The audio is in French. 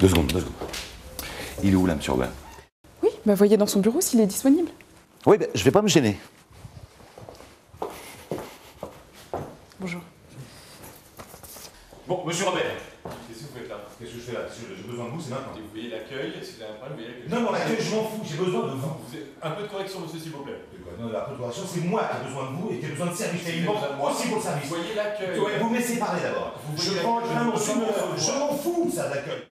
Deux secondes, deux secondes. Il est où là, monsieur Robin Oui, bah voyez dans son bureau s'il est disponible. Oui, ben, je vais pas me gêner. Bonjour. Bon, monsieur Robert, qu'est-ce que vous faites là? Qu'est-ce que je fais là? J'ai besoin de vous, c'est maintenant. Vous voyez l'accueil, si vous avez un problème, vous voyez l'accueil. Non, non, l'accueil, je m'en fous, j'ai besoin de vous. Un peu de correction, monsieur, s'il vous plaît. De quoi? Non, la préparation, c'est moi qui ai besoin de vous et qui ai besoin de service. Et il manque aussi pour le service. Vous voyez l'accueil. Vous me laissez parler d'abord. Je prends je m'en fous, ça, d'accueil.